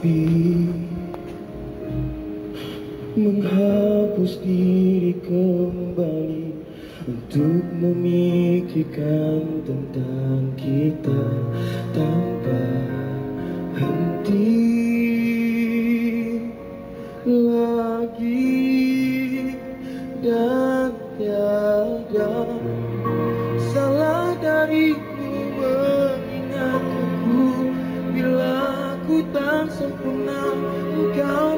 sepi Menghapus diri kembali Untuk memikirkan tentang kita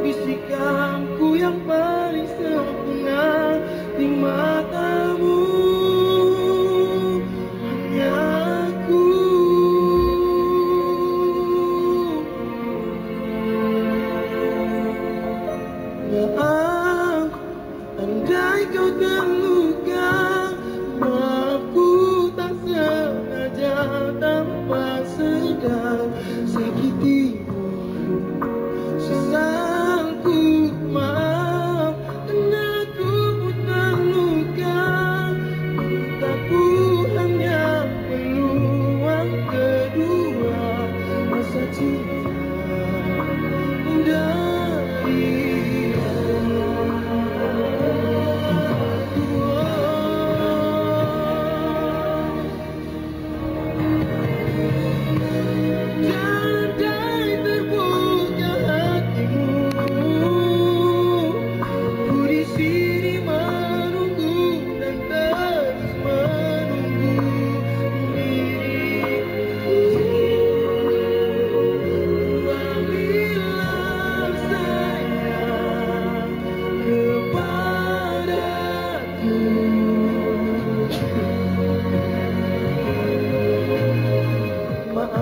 bisikanku yang paling sempurna Di matamu. Hanya aku. Maaf Andai kau terluka Maafku tak sengaja tanpa sedar Sakitimu Andai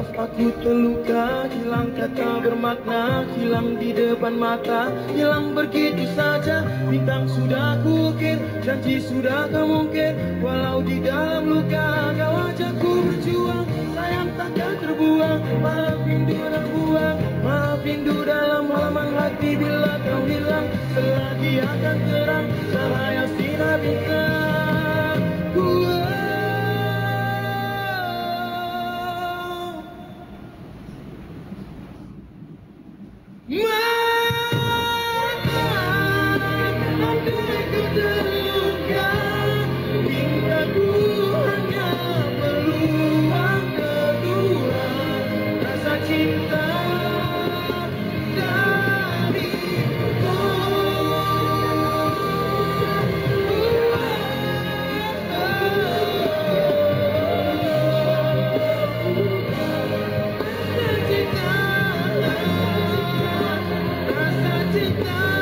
Aku terluka Hilang kata bermakna Hilang di depan mata. Hilang begitu saja Bintang sudah kukir Janji sudah kemungkir. Walau di dalam luka Kau ajakku berjuang. Sayang takkan terbuang Maaf rindu dan buang. Maaf rindu dalam halaman hati Bila kau hilang. Selagi akan terang Cahaya sinar bintang did not.